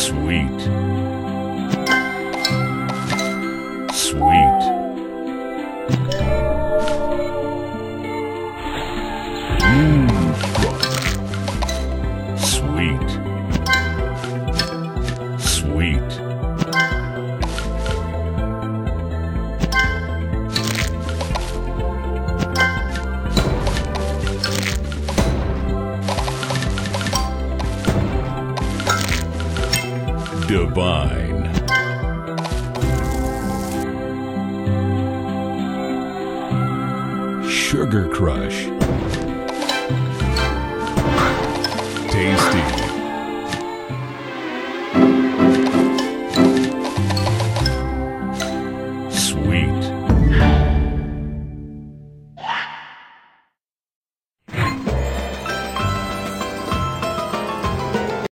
Sweet. Sweet. Mmm, Sweet. Divine. Sugar Crush. Tasty.